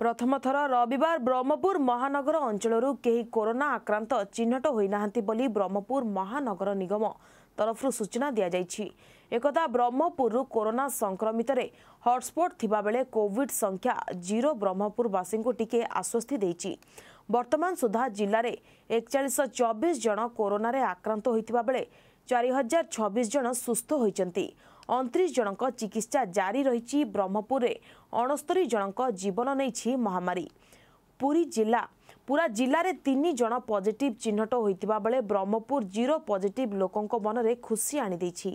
ପ୍ରଥମ ଥର ରବିବାର ବ୍ରହ୍ମପୁର ମହାନଗର ଅଞ୍ଚଳରୁ କେହି କରୋନା ଆକ୍ରାନ୍ତ ଚିହ୍ନଟ ହୋଇନାହାନ୍ତି ବୋଲି ବ୍ରହ୍ମପୁର ମହାନଗର ନିଗମ ତରଫରୁ ସୂଚନା ଦିଆଯାଇଛି। ଏକଦା ବ୍ରହ୍ମପୁରରୁ କରୋନା ସଂକ୍ରମିତରେ ହଟ୍ସ୍ପଟ୍ ଥିବାବେଳେ କୋଭିଡ୍ ସଂଖ୍ୟା ଜିରୋ ବ୍ରହ୍ମପୁରବାସୀଙ୍କୁ ଟିକେ ଆଶ୍ୱସ୍ତି ଦେଇଛି। ବର୍ତ୍ତମାନ ସୁଦ୍ଧା ଜିଲ୍ଲାରେ ଏକଚାଳିଶ ଚବିଶ ଜଣ କରୋନାରେ ଆକ୍ରାନ୍ତ ହୋଇଥିବା ବେଳେ ଚାରି ହଜାର ଛବିଶ ଜଣ ସୁସ୍ଥ ହୋଇଛନ୍ତି। ଅଣତିରିଶ ଜଣଙ୍କ ଚିକିତ୍ସା ଜାରି ରହିଛି ବ୍ରହ୍ମପୁରରେ। ଅଣସ୍ତରୀ ଜଣଙ୍କ ଜୀବନ ନେଇଛି ମହାମାରୀ। ପୁରୀ ଜିଲ୍ଲା। ପୁରା ଜିଲ୍ଲାରେ ତିନି ଜଣ ପଜିଟିଭ୍ ଚିହ୍ନଟ ହୋଇଥିବା ବେଳେ ବ୍ରହ୍ମପୁର ଜିରୋ ପଜିଟିଭ୍ ଲୋକଙ୍କ ମନରେ ଖୁସି ଆଣିଦେଇଛି